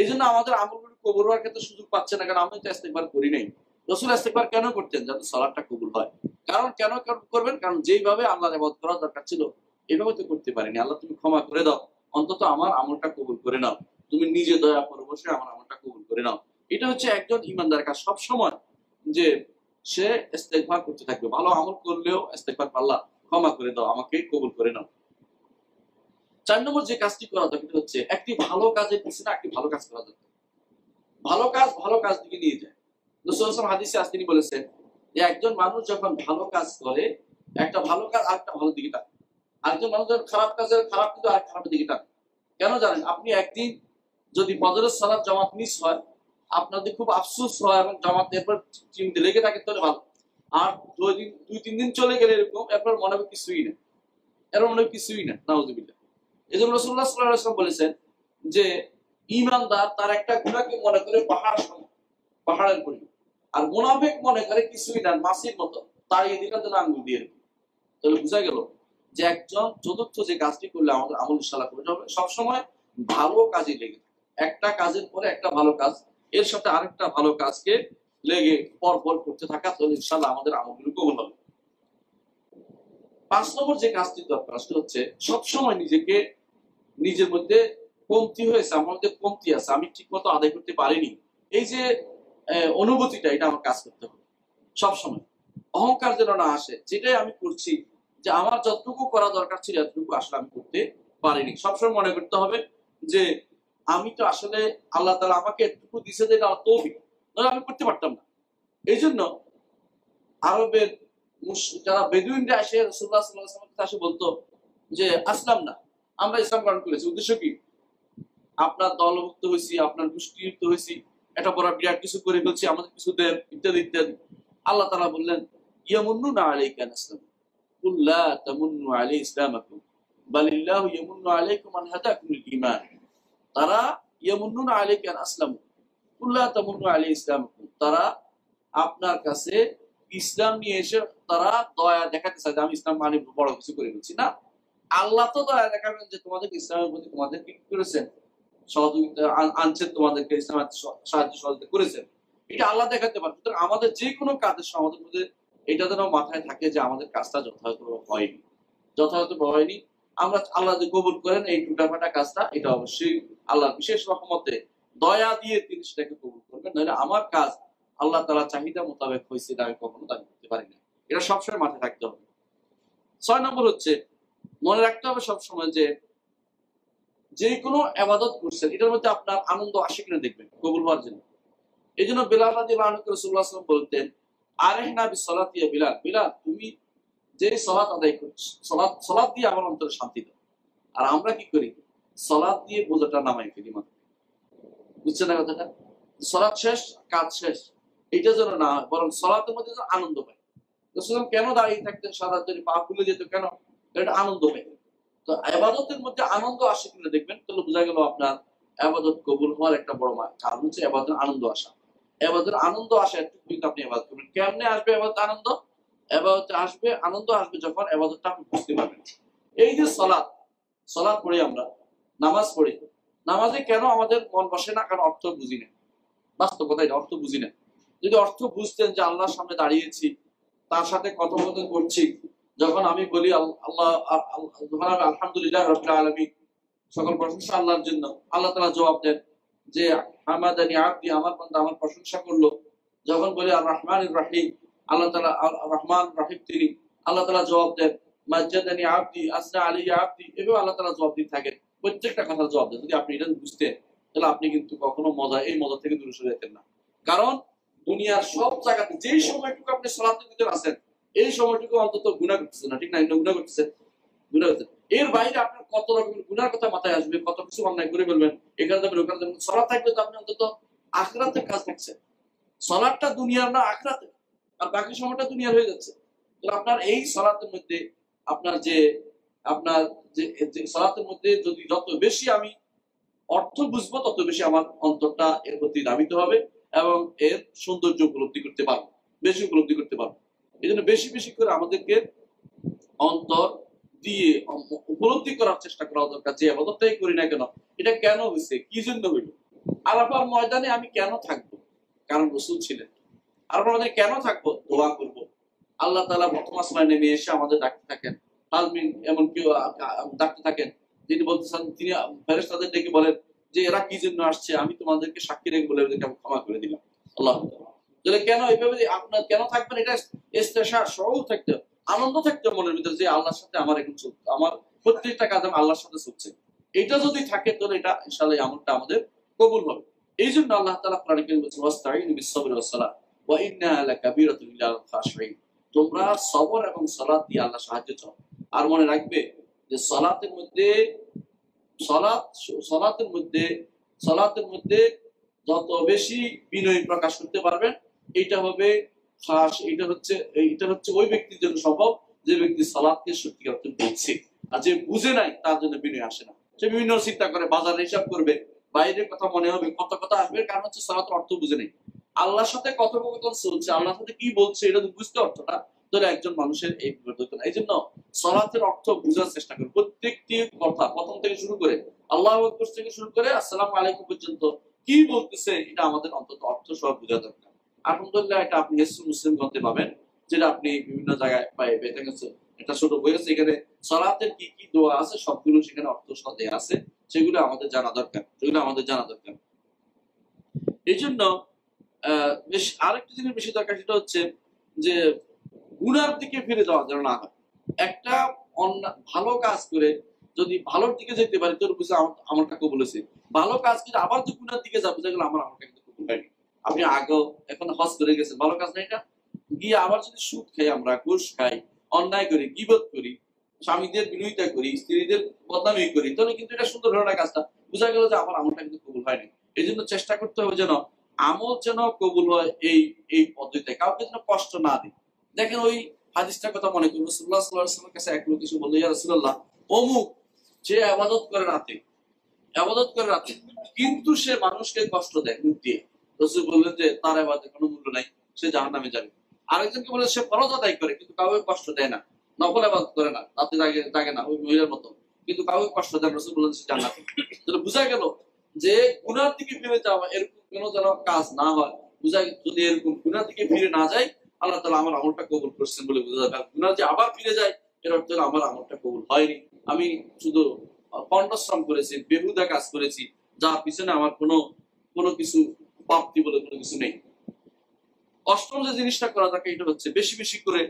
এই জন্য আমাদের আমলগুলি কবর হওয়ার ক্ষেত্রে সুযোগ পাচ্ছে না, কারণ আমি তো ইস্তেগফার করি নাই। রসুল ইস্তেগফার কেন করতেন? যাতে সালাতটা কবুল হয়। কারণ কেন করবেন? কারণ যেইভাবে আল্লাহর ইবাদত করা দরকার ছিল, এভাবে তো করতে পারিনি। আল্লাহ তুমি ক্ষমা করে দাও। অন্তত আমার আমলটা কবুল করে নাও। তুমি নিজে দয়া করে বসে আমার আমলটা কবুল করে নাও। এটা হচ্ছে একজন ইমানদার কাজ। সব সময় যে সে ইস্তেগফার করতে থাকবে, ভালো আমল করলেও ইস্তেগফার আল্লাহ ক্ষমা করে দাও, আমাকে কবুল করে নাও। চার নম্বর যে কাজটি করা দরকার হচ্ছে একটি ভালো কাজের পিছনে একটি ভালো কাজ করা দরকার। ভালো কাজ ভালো কাজ দিকে নিয়ে যায়। হাদিসে আজ তিনি বলেছেন যে একজন মানুষ যখন ভালো কাজ করে, একটা ভালো কাজ আরেকটা ভালো দিকে টানে আরেকজন মানুষ যখন খারাপ কাজের খারাপ কিন্তু আরেক খারাপের দিকে টানে কেন জানেন? আপনি একদিন যদি বদরের সালাদ জামাত মিস হয়, আপনাদের খুব আফসোস হয় এবং জামাত এরপর চিনতে লেগে থাকে, তাহলে ভালো। আর দুই দিন, দুই, তিন দিন চলে গেলে এরকম, এরপর মনে হবে কিছুই না। এরপর মনে হবে কিছুই না, নাউজুবিল্লাহ। এই জন্য রসুল্লাহ সাল্লাহ আসলাম বলেছেন যে ইমানদার তার একটা গুণাকে মনে করে পাহাড় পাহাড়ের পরি। আর মোনাফেক মনে করে কিছুই না মাসির মতো। তার এই দিনটা যেন আঙ্গুল দিয়ে। তাহলে বোঝা গেল যে একজন চতুর্থ যে কাজটি করলে আমাদের আমল ইনশাল্লাহ করতে হবে সবসময় ভালো কাজে লেগে। একটা কাজের পরে একটা ভালো কাজ, এর সাথে আরেকটা ভালো কাজকে লেগে পর পর করতে থাকা তাহলে ইনশাল্লাহ আমাদের আমলগুলো কবল হবে। পাঁচ নম্বর যে কাজটি দরকার সেটা হচ্ছে সবসময় নিজেকে, নিজের মধ্যে কমতি হয়েছে, আমার মধ্যে কমতি আছে, আমি ঠিক মতো আদায় করতে পারিনি। এই যে অনুভূতিটা, এটা আমার কাজ করতে হবে, সবসময়। অহংকার যেন না আসে, যেটাই আমি করছি, যে আমার যতটুকু করা দরকার ছিল এতটুকু আসলে আমি করতে পারিনি। সবসময় মনে করতে হবে যে আমি তো আসলে আল্লাহ তালা আমাকে এতটুকু দিছে যে এটা তৌফিক। নাহলে আমি করতে পারতাম না। এই জন্য আরবের যারা বেদুইনরা এসে রসুল্লাহ সাল্লাহ আসলামের কাছে আসে বলতো যে, আসলাম না। আমরা ইসলাম গ্রহণ করেছি। উদ্দেশ্য কি? আপনার দলভুক্ত হয়েছি, আপনার গোষ্ঠীযুক্ত হয়েছি এটা বড় বিরাট কিছু করে ফেলছি, আমাদের কিছু দেন, ইত্যাদি ইত্যাদি। আল্লাহ তালা বললেন ইয়ামুন্নু না আলাই কেন আসলাম কুল্লা তামুন্নু আলাই ইসলামাকুম। বালিল্লাহু ইয়ামুন্নু আলাইকুম আন হাদাকুমুল ঈমান। তারা ইয়ামুন্নু না আলাই কেন আসলাম, কুল্লা তামুন্নু আলাই ইসলামাকুম, তারা আপনার কাছে ইসলাম নিয়ে এসে তারা দয়া দেখাতে চায় যে আমি ইসলাম মানে বড় কিছু করে ফেলছি। না, আল্লাহ তো দয়া দেখাবেন যে তোমাদের ইসলামের প্রতি তোমাদের কি করেছেন? সহযোগিতা আনছেন তোমাদেরকে, ইসলামের স- সাহায্য সহযোগিতা করেছেন। এটা আল্লাহ দেখাতে পারে সুতরাং আমাদের যে কোনো কাজের সময় আমাদের মধ্যে এটা যেন মাথায় থাকে যে আমাদের কাজটা যথাযথ হয়নি। যথাযথ হয়নি আমরা আল্লাহ যদি কবুল করেন এই টুটাফাটা কাজটা, এটা অবশ্যই আল্লাহ বিশেষ রকমতে দয়া দিয়ে তিনি সেটাকে কবুল করবেন। নইলে আমার কাজ আল্লাহ তালা চাহিদা মোতাবেক হয়েছে এটা আমি কখনো দাবি করতে পারি না। এটা সবসময় মাথায় রাখতে হবে। ছয় নম্বর হচ্ছে, মনে রাখতে হবে সবসময় যে যে কোনো আবাদত করছেন, এটার মধ্যে আপনার আনন্দ আসে কিনা দেখবেন, কবুল হওয়ার জন্য। এই জন্য বিলাল রাজি রসুল্লাহ বলতেন আরেহ না সলাত দিয়া বিলাল। বিলাল, তুমি যে সলাৎ আদায় করছ, সলাৎ সলাৎ দিয়ে আমার অন্তরে শান্তি দাও। আর আমরা কি করি? সলাৎ দিয়ে বোঝাটা নামাই ফেলি মাথা বুঝছেন না কথাটা? সলাৎ শেষ, কাজ শেষ। এটা যেন না বরং সলাতের মধ্যে যেন আনন্দ পায়। রসুলাম কেন দাঁড়িয়ে থাকতেন সারা যদি পা খুলে যেত কেন? এটা আনন্দ পাই তো আবাদতের মধ্যে আনন্দ আসে কিনা দেখবেন? তাহলে বোঝা গেল আপনার আবাদত কবুল হওয়ার একটা বড় কারণ হচ্ছে আবাদতের আনন্দ আসা। আবাদতের আনন্দ আসা একটু আপনি আবাদ করবেন। কেমনে আসবে আবাদত আনন্দ? আবাদতে আসবে, আনন্দ আসবে যখন আবাদতটা আপনি বুঝতে পারবেন। এই যে সলাৎ সলাৎ পড়ি আমরা, নামাজ পড়ি। নামাজে কেন আমাদের মন বসে না? কারণ অর্থ বুঝি না। বাস্তব কথা এটা, অর্থ বুঝি না। যদি অর্থ বুঝতেন যে আল্লাহর সামনে দাঁড়িয়েছি, তার সাথে কথোপকথন করছি, যখন আমি বলি আল্লাহ যখন আমি আলহামদুলিল্লাহ রবিল আলমী সকল প্রশংসা আল্লাহর জন্য। আল্লাহ তালা জবাব দেন যে, হামাদানি আব্দি, আমার বন্ধু আমার প্রশংসা করল। যখন বলি আর রহমান রাহিম আল্লাহ তালা রহমান রাহিম তিনি আল্লাহ তালা জবাব দেন, মাজ্জাদানি আব্দি আসনা আলী আব্দি। এভাবে আল্লাহ তালা জবাব দিতে থাকেন। প্রত্যেকটা কথার জবাব দেন। যদি আপনি এটা বুঝতেন তাহলে আপনি কিন্তু কখনো মজা, এই মজা থেকে দূরে সরে যেতেন না। কারণ দুনিয়ার সব জায়গাতে যেই সময়টুকু আপনি সলাতের ভিতরে আছেন, এই সময়টুকু অন্তত গুণা করতেছে না, ঠিক না? গুণা করতেছে গুণা করতেছে এর বাইরে আপনার কত রকমের গুণার কথা মাথায় আসবে, কত কিছু অন্যায় করে ফেলবেন এখানে যাবেন ওখানে যাবেন সলাৎ থাকলে তো আপনি অন্তত আখরাতের কাজ থাকছে সলাৎটা দুনিয়ার না আখরাতে আর বাকি সময়টা দুনিয়ার হয়ে যাচ্ছে। তো আপনার এই সলাতের মধ্যে আপনার যে আপনার যে সলাতের মধ্যে যদি যত বেশি আমি অর্থ বুঝব, তত বেশি আমার অন্তরটা এর প্রতি দাবিত হবে এবং এর সৌন্দর্য উপলব্ধি করতে পারব, বেশি উপলব্ধি করতে পারব। এই জন্য বেশি বেশি করে আমাদেরকে অন্তর দিয়ে উপলব্ধি করার চেষ্টা করা দরকার, যে আবাদতটাই করি না কেন, এটা কেন হয়েছে কি জন্য হইল? আরাফার ময়দানে আমি কেন থাকব? কারণ রসুল ছিলেন। আরাফার ময়দানে কেন থাকব? দোয়া করব। আল্লাহ তালা প্রথম আসমায় নেমে এসে আমাদের ডাকতে থাকেন। তালমিন এমন কেউ ডাকতে থাকেন। যিনি বলতেছেন, তিনি ফেরেশতাদের ডেকে বলেন যে, এরা কি জন্য আসছে? আমি তোমাদেরকে সাক্ষী রেখে বলে ওদেরকে আমি ক্ষমা করে দিলাম। আল্লাহ তাহলে কেন এইভাবে আপনার, কেন থাকবেন? এটা ইস্তেশার সহজ থাকতে, আনন্দ থাকতে মনের ভিতরে যে আল্লাহর সাথে আমার এখন চলছে আমার প্রত্যেকটা কাজ আল্লাহর সাথে চলছে। এটা যদি থাকে, তাহলে এটা ইনশাআল্লাহ আমলটা আমাদের কবুল হবে। এই জন্য আল্লাহ তালা কোরআনে কারীম বলছেন, ওয়াস্তাঈনু বিস-সাবরি তোমরা সবর এবং দিয়ে আল্লাহ সাহায্য চাও। আর মনে রাখবে যে সালাতের মধ্যে সালাত, সালাতের মধ্যে সালাতের মধ্যে যত বেশি বিনয় প্রকাশ করতে পারবেন হবে খাস এটা হচ্ছে এটা হচ্ছে ওই ব্যক্তির জন্য সম্ভব যে ব্যক্তি সালাদকে সত্যি অর্থে বুঝছে। আর যে বুঝে নাই, তার জন্য বিনয় আসে না। সে বিভিন্ন চিন্তা করে, বাজার হিসাব করবে বাইরে কথা মনে হবে, কত কথা আসবে, কারণ হচ্ছে সালাতের অর্থ বুঝে নেই। আল্লাহর সাথে কথোপকথন চলছে, আল্লাহর সাথে কি বলছে এটা তো বুঝতে অর্থটা তাহলে একজন মানুষের এই বিপর্যয় এই জন্য সলাতের অর্থ বোঝার চেষ্টা করে। প্রত্যেকটি কথা প্রথম থেকে শুরু করে আল্লাহ থেকে শুরু করে আসসালামু আলাইকুম পর্যন্ত কি বলতেছে এটা আমাদের অন্তত অর্থ সহ বোঝা দরকার। আলহামদুলিল্লাহ, এটা আপনি হেসু মুসলিম গ্রন্থে পাবেন, যেটা আপনি বিভিন্ন জায়গায় পেতে গেছে এটা ছোট বই আছে, এখানে সলাতের কি কি দোয়া আছে, সবগুলো সেখানে অর্থ সহ আছে, সেগুলো আমাদের জানা দরকার। সেগুলো আমাদের জানা দরকার। এই জন্য বেশ আরেকটা জিনিস বেশি দরকার, সেটা হচ্ছে যে গুনার দিকে ফিরে যাওয়া যেন না একটা অন্য- ভালো কাজ করে যদি ভালোর দিকে যেতে পারি, তোর বুঝে আমার- আমারটা বলেছে, ভালো কাজ করে আবার তো গুনার দিকে যাব যেগুলো আমার আমারটা কিন্তু কবুল হয়নি। আপনি আগেও এখন হজ করে গেছেন, ভালো কাজ না এটা? গিয়ে আবার যদি সুদ খাই আমরা, ঘুষ খাই, অন্যায় করি, গিবত করি, স্বামীদের বিরোধিতা করি, স্ত্রীদের বদনামি করি, তাহলে কিন্তু এটা সুন্দর না কাজটা। বোঝা গেল যে আমার আমলটা কিন্তু কবুল হয়নি। এই জন্য চেষ্টা করতে হবে যেন আমল যেন কবুল হয় এই এই পদ্ধতিতে, কাউকে যেন কষ্ট না দিই দেখেন ওই হাদিসটার কথা মনে করি রসুল্লাহ সাল্লাহামের কাছে এক লোক কিছু বলল রসুল্লাহ অমুক যে আবাদত করে রাতে, আবাদত করে রাতে, কিন্তু সে মানুষকে কষ্ট দেয় মুখ দিয়ে। রসুল বললেন যে, তার আবাদে কোনো মূল্য নাই, সে জাহান নামে যাবে। আরেকজনকে বলে সে ফরজ আদায় করে, কিন্তু কাউকে কষ্ট দেয় না, নকল আবাদত করে না তাতে জাগে জাগে না, ওই মহিলার মতো, কিন্তু কাউকে কষ্ট দেয় রসুল বললেন, সে জান্নাতে। তাহলে বোঝা গেল যে গুনার দিকে ফিরে যাওয়া এরকম কোনো যেন কাজ না হয়। বোঝা যদি এরকম গুনার দিকে ফিরে না যায়, আল্লাহ তালা আমার আমলটা কবুল করছেন বলে বোঝা যাবে আর গুনার যে আবার ফিরে যায়, এর অর্থ আমার আমলটা কবুল হয়নি। আমি শুধু কণ্ঠশ্রম করেছি, বেহুদা কাজ করেছি, যার পিছনে আমার কোনো কোনো কিছু প্রাপ্তি বলে কোনো কিছু নেই। অষ্টম যে জিনিসটা করা থাকে, এটা হচ্ছে বেশি বেশি করে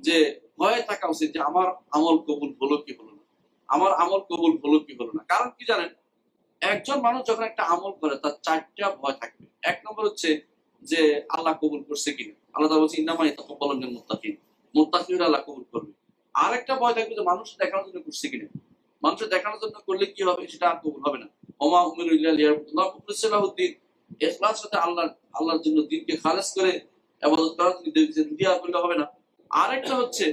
যে ভয়ে থাকা উচিত যে আমার আমল কবুল হলো কি হলো না। আমার আমল কবুল হলো কি হলো না। কারণ কি জানেন? একজন মানুষ যখন একটা আমল করে, তার চারটা ভয় থাকবে। এক নম্বর হচ্ছে যে, আল্লাহ কবুল করছে কিনা? আল্লাহ বলছে, ইন্নামা ইয়াতাকাব্বালুল মুত্তাকিন। মুত্তাকিনরা আল্লাহ কবুল করবে। আরেকটা ভয় থাকবে যে, মানুষ দেখানোর জন্য করছে কিনা? মানুষের দেখানোর জন্য করলে কি হবে? সেটা আর কবুল হবে না। ওমা উমিরু ইল্লা লিয়াবুদুল্লাহ সাথে আল্লাহ আল্লাহর জন্য দিনকে খালেস করে হবে না। আরেকটা হচ্ছে,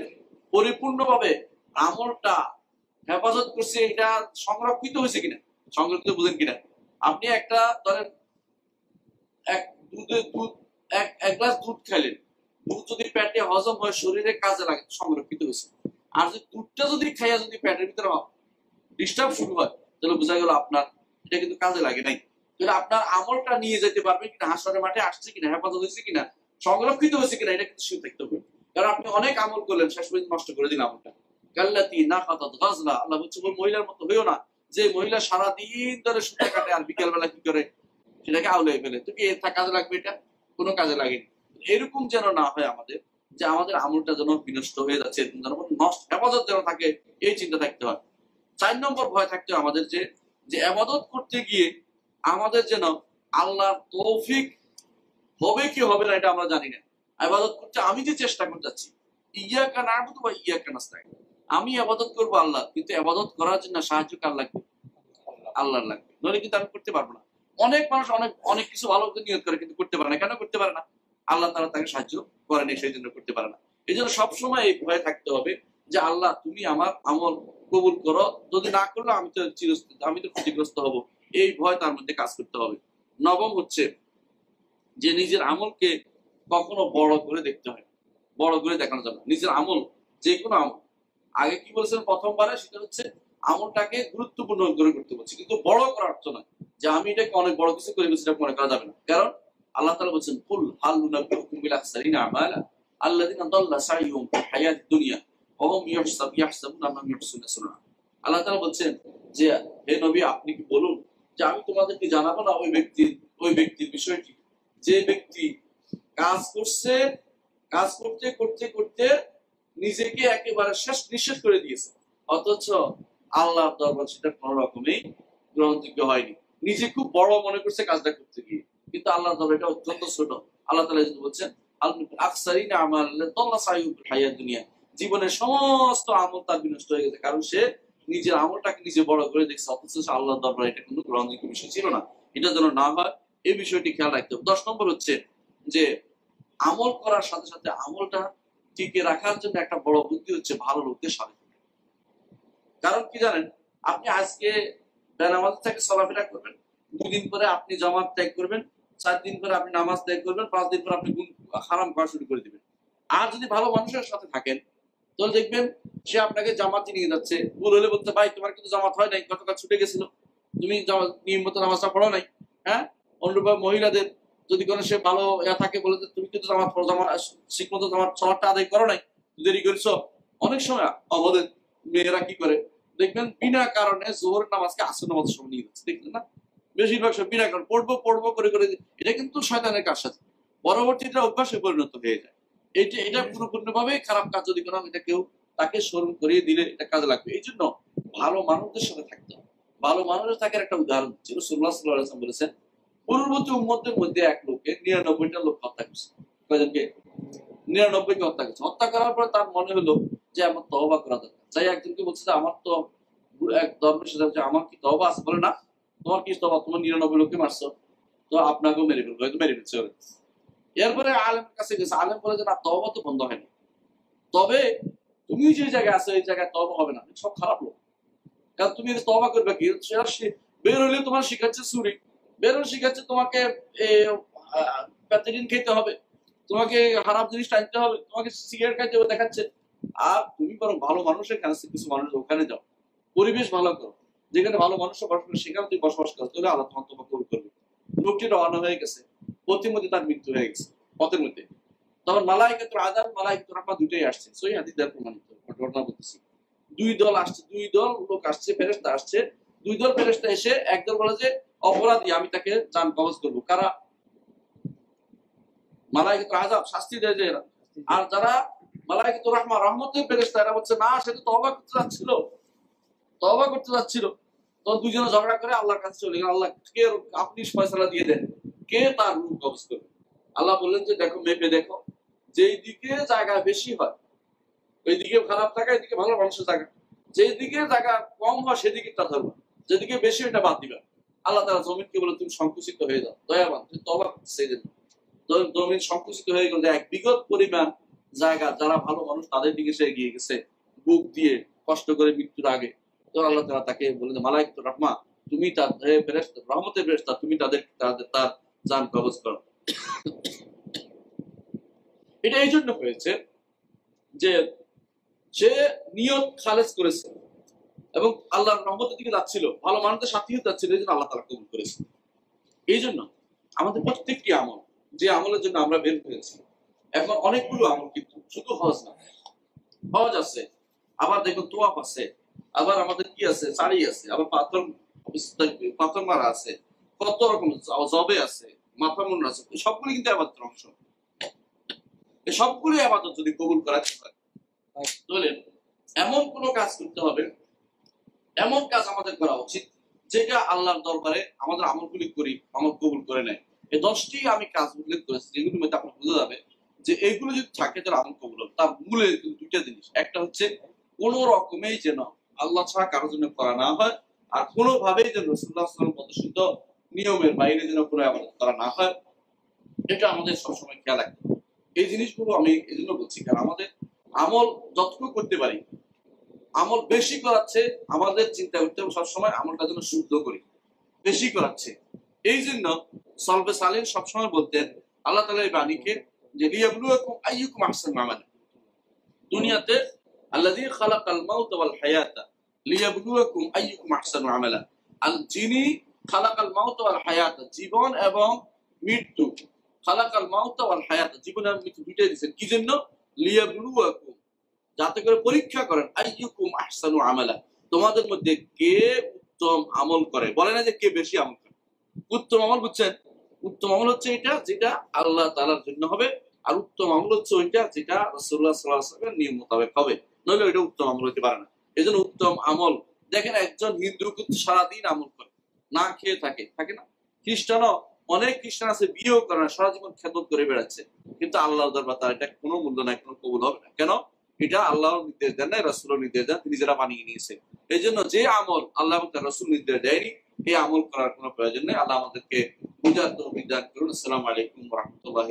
পরিপূর্ণভাবে আমলটা হেফাজত করছে, এটা সংরক্ষিত হয়েছে কিনা? সংরক্ষিত বুঝেন কিনা। আপনি একটা, ধরেন, এক দুধে দুধ, এক এক গ্লাস দুধ খাইলেন। দুধ যদি পেটে হজম হয়, শরীরে কাজে লাগে, সংরক্ষিত হয়েছে। আর যদি দুধটা যদি খাইয়া যদি পেটের ভিতরে ডিস্টার্ব শুরু হয়, তাহলে বোঝা গেল আপনার, এটা কিন্তু কাজে লাগে নাই। তাহলে আপনার আমলটা নিয়ে যেতে পারবেন কিনা হাসপাতালের মাঠে আসছে কিনা, হেফাজত হয়েছে কিনা, সংরক্ষিত হয়েছে কিনা, এটা কিন্তু শিওর থাকতে হবে। কারণ আপনি অনেক আমল করলেন, শেষ পর্যন্ত নষ্ট করে দিন আমলটা। কাল্লাতি না খাতাত গাজলা, আল্লাহ বলছে মহিলার মতো হইও না। যে মহিলা সারা দিন ধরে সুতা কাটে আর বিকেল বেলা কি করে? সেটাকে আউলে ফেলে। তো কি তা কাজে লাগবে এটা? কোনো কাজে লাগেনি। এরকম যেন না হয় আমাদের, যে আমাদের আমলটা যেন বিনষ্ট হয়ে যাচ্ছে নষ্ট হেফাজত যেন থাকে, এই চিন্তা থাকতে হয়। চার নম্বর ভয় থাকতে আমাদের যে যে আবাদত করতে গিয়ে আমাদের যেন আল্লাহ তৌফিক হবে কি হবে না, এটা আমরা জানি না। আবাদত করতে আমি যে চেষ্টা করে যাচ্ছি ইয়া কান আবুদ বা ইয়া কান আমি আবাদত করব আল্লাহ, কিন্তু আবাদত করার জন্য সাহায্য কার লাগবে? আল্লাহর লাগবে। নইলে কিন্তু আমি করতে পারব না। অনেক মানুষ অনেক অনেক কিছু ভালো নিয়োগ করে, কিন্তু করতে পারে না। কেন করতে পারে না? আল্লাহ তারা তাকে সাহায্য করেনি সেই জন্য করতে পারে না। এই জন্য সবসময় এই ভয়ে থাকতে হবে যে, আল্লাহ তুমি আমার আমল কবুল করো। যদি না করলে আমি তো আমি তো ক্ষতিগ্রস্ত হব। এই ভয় তার মধ্যে কাজ করতে হবে। নবম হচ্ছে যে, নিজের আমলকে কখনো বড় করে দেখতে হয় বড় করে দেখানো যাবে নিজের আমল যে কোনো আমল। আগে কি বলেছেন প্রথমবারে? সেটা হচ্ছে আমলটাকে গুরুত্বপূর্ণ করে করতে বলছে। কিন্তু বড় করার অর্থ নয় যে আমি এটাকে অনেক বড় কিছু করে সেটা মনে করা যাবে না। কারণ আল্লাহ তাআলা বলছেন, কুল হাল আমালা ফিল আল্লাহ বলছেন যে নবী, আপনি কি বলুন যে আমি তোমাদেরকে জানাব না ওই ব্যক্তির ওই ব্যক্তির বিষয়টি? যে ব্যক্তি কাজ করছে, কাজ করতে করতে করতে নিজেকে একেবারে শেষ নিঃশেষ করে দিয়েছে। অথচ আল্লাহ দরবার সেটা কোন রকমই গ্রহণযোগ্য হয়নি। নিজে খুব বড় মনে করছে কাজটা করতে গিয়ে। কিন্তু আল্লাহ দরবার এটা অত্যন্ত ছোট। আল্লাহ তালা যদি বলছেন জীবনের সমস্ত আমল তার বিনষ্ট হয়ে গেছে। কারণ সে নিজের আমলটাকে নিজে বড় করে দেখছে। অথচ আল্লাহ দরবার এটা গ্রহণযোগ্য বিষয় ছিল না। এটা যেন না হয় এই বিষয়টি খেয়াল রাখতে হবে। দশ নম্বর হচ্ছে যে আমল করার সাথে সাথে আমলটা টিকে রাখার জন্য একটা বড় বুদ্ধি হচ্ছে ভালো লোকদের সাথে। কারণ কি জানেন? আপনি আজকে বেনামাজ থেকে চলাফেরা করবেন, দুদিন পরে আপনি জামাত ত্যাগ করবেন, চার দিন পরে আপনি নামাজ ত্যাগ করবেন, পাঁচ দিন পরে আপনি হারাম করা শুরু করে দিবেন। আর যদি ভালো মানুষের সাথে থাকেন, তাহলে দেখবেন সে আপনাকে জামাতে নিয়ে যাচ্ছে। ভুল হলে বলতে, ভাই, তোমার কিন্তু জামাত হয় নাই, গতকাল ছুটে গেছিল। তুমি জামা- নিয়মিত নামাজটা পড়ো নাই। হ্যাঁ? অনুরূপ মহিলাদের যদি কোনো সে ভালো ইয়া থাকে বলে যে তুমি কিন্তু পড়ো জামা ঠিক মতো তোমার সলারটা আদায় করো নাই দেরি করেছ অনেক সময় আমাদের মেয়েরা কি করে দেখবেন বিনা কারণে জোহর নামাজকে আসর নামাজের সময় নিয়ে যাচ্ছে দেখলেন না? বেশিরভাগ সময় বিনা কারণ পড়ব পড়ব করে করে এটা কিন্তু শয়তানের কাজ সাথে। পরবর্তীতে অভ্যাসে পরিণত হয়ে যায়। এটা এটা পুরোপূর্ণভাবে খারাপ কাজ যদি কোনো এটা কেউ তাকে স্মরণ করিয়ে দিলে এটা কাজে লাগবে। এই জন্য ভালো মানুষদের সাথে থাকতে হবে। ভালো মানুষের থাকার একটা উদাহরণ ছিল সুল্লাহ সাল্লাহ আলাইহি বলেছেন পূর্ববর্তী উম্মতের মধ্যে এক লোককে নিরানব্বইটা লোক হত্যা করছে। কয়জনকে? নিরানব্বইকে হত্যা করছে। হত্যা করার পরে তার মনে হলো যে আমার তহবা করা দরকার। যাই একজনকে বলছে যে আমার তো এক ধর্মের সাথে আমার কি তহবা আছে? বলে, না, তোমার কি তহবা তোমার নিরানব্বই লোককে মারছো। তো আপনাকেও মেরে ফেলব, হয়তো মেরে ফেলছে এরপরে আলেমের কাছে গেছে। আলেম বলে যে, না তহবা তো বন্ধ হয়নি। তবে তুমি যে জায়গায় আছো, এই জায়গায় তহবা হবে না। সব খারাপ লোক। কারণ তুমি তহবা করবে কি? শি- বের হলে তোমার শিখাচ্ছে চুরি। বের হলে শিখাচ্ছে তোমাকে প্যাথেডিন খেতে হবে। তোমাকে খারাপ জিনিস টানতে হবে, তোমাকে সিগারেট খাইতে হবে, দেখাচ্ছে। আর তুমি বরং ভালো মানুষের কাছে কিছু মানুষ, ওখানে যাও। পরিবেশ ভালো করো। যেখানে ভালো মানুষের বসবাস সেখানে তুমি বসবাস করো, তাহলে আল্লাহ তোমার তোমাকে কবুল করবে। লোকটি রওনা হয়ে গেছে। পথের মধ্যে তার মৃত্যু হয়ে গেছে। পথের মধ্যে। তখন মালাইকাতুর আদাব মালাইকাতুর রহমা দুটোই আসছে। সই হাদিস দ্বারা প্রমাণিত, ঘটনা বলতেছি। দুই দল আসছে, দুই দল লোক আসছে ফেরেস্তা আসছে। দুই দল ফেরেস্তা এসে একদল বলে যে অপরাধী আমি তাকে জান কবজ করব। কারা? মালাইকাতুর আজাব শাস্তি দেয় যে এরা। আর যারা মালাইকাতুর রহমা রহমতের ফেরেস্তা এরা বলছে না সে তো তওবা করতে যাচ্ছিল। তওবা করতে যাচ্ছিল। তো দুজনে ঝগড়া করে আল্লাহর কাছে চলে গেল। আল্লাহ কে আপনি ফয়সালা দিয়ে দেন। কে তার রূপ কবজ করবে? আল্লাহ বললেন যে দেখো মেপে দেখো। যেই দিকে জায়গা বেশি হয় ওই দিকে খারাপ জায়গা এদিকে ভালো মানুষের জায়গা। যেদিকে জায়গা কম হয় সেদিকে তা ধরবা যেদিকে বেশি ওইটা বাদ দিবা আল্লাহ তারা জমিনকে বলে, তুমি সংকুচিত হয়ে যাও। দয়াবান, তুমি তবা সেই জমিন সংকুচিত হয়ে গেলে এক বিগত পরিমাণ জায়গা, যারা ভালো মানুষ, তাদের দিকে সে এগিয়ে গেছে, বুক দিয়ে কষ্ট করে মৃত্যুর আগে। তো আল্লাহ তারা তাকে বলে মালাইক রহমা তুমি ফেরেশতা রহমতের ফেরেশতা, তুমি তাদের তাদের, তার জান কবজ করো। এটা এই জন্য হয়েছে যে সে নিয়ত খালেজ করেছে। এবং আল্লাহর রহমতের দিকে যাচ্ছিল, ভালো মানুষের সাথী হতে যাচ্ছিল, এই জন্য আল্লাহ তারা কবুল করেছে। এই জন্য আমাদের প্রত্যেকটি আমল, যে আমলের জন্য আমরা বের হয়েছি, এখন অনেকগুলো আমল কিন্তু শুধু হজ না, হজ আছে, আবার দেখুন তোয়াপ আছে, আবার আমাদের কি আছে শাড়ি আছে, আবার পাথর পাথর মারা আছে, কত রকম জবে আছে মাথা মুন্ড আছে সবগুলো কিন্তু আবাদের অংশ। সবগুলো আবাদত যদি কবুল করা হয় তাহলে এমন কোন কাজ করতে হবে এমন কাজ আমাদের করা উচিত, যেটা আল্লাহর দরবারে আমাদের আমলগুলি করি, আমল কবুল করে নেয়। এই দশটি আমি কাজ উল্লেখ করেছি, যেগুলোর মধ্যে আপনার বোঝা যাবে যে এইগুলো যদি থাকে তাহলে আমল কবুল হবে। তার মূলে দুইটা জিনিস। একটা হচ্ছে, কোন রকমেই যেন আল্লাহ ছাড়া কারোর জন্য করা না হয়, আর কোনোভাবেই যেন রসুল্লাহ প্রদর্শিত নিয়মের বাইরে যেন কোনো আবাদত করা না হয়, এটা আমাদের সবসময় খেয়াল রাখতে। এই জিনিসগুলো আমি এই জন্য বলছি, কারণ আমাদের আমল যতটুকু করতে পারি আমল বেশি করাচ্ছে আমাদের চিন্তা করতে হবে সবসময় আমলটা যেন শুদ্ধ করি। বেশি করাচ্ছে। এই জন্য সলবে সালিন সবসময় বলতেন, আল্লাহ তালা এই বাণীকে যে দুনিয়াতে যিনি খালাকাল হায়াতা, জীবন এবং মৃত্যু, খালাকাল হায়াতা দুইটাই কি জন্য? লিয়াবলুয়াকুম যাতে করে পরীক্ষা করেন আহসানু আমালা। তোমাদের মধ্যে কে উত্তম আমল করে? বলে না যে কে বেশি আমল করে। উত্তম আমল বুঝছেন? উত্তম আমল হচ্ছে এটা যেটা আল্লাহ তালার জন্য হবে, আর উত্তম আমল হচ্ছে ওইটা যেটা রসুল্লাহ সাল্লাহামের নিয়ম মোতাবেক হবে। নইলে ওইটা উত্তম আমল হতে পারে না। এই জন্য উত্তম আমল, দেখেন একজন হিন্দু কিন্তু সারাদিন আমল করে, না খেয়ে থাকে থাকে না? খ্রিস্টানও অনেক খ্রিস্টান আছে, বিয়েও করে না, সারা জীবন খেদত করে বেড়াচ্ছে। কিন্তু আল্লাহ দরবার তার এটা কোনো মূল্য নাই, কোনো কবুল হবে না। কেন? এটা আল্লাহর নির্দেশ দেন নাই রসুল নির্দেশ দেন, তিনি যারা বানিয়ে নিয়েছে এই জন্য যে আমল আল্লাহ রসুল নির্দেশ দেয়নি, এই আমল করার কোনো প্রয়োজন নেই। আল্লাহ আমাদেরকে বুঝার তো বিদান করুন। আসসালামু আলাইকুম রহমতুল্লাহ